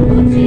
Amen.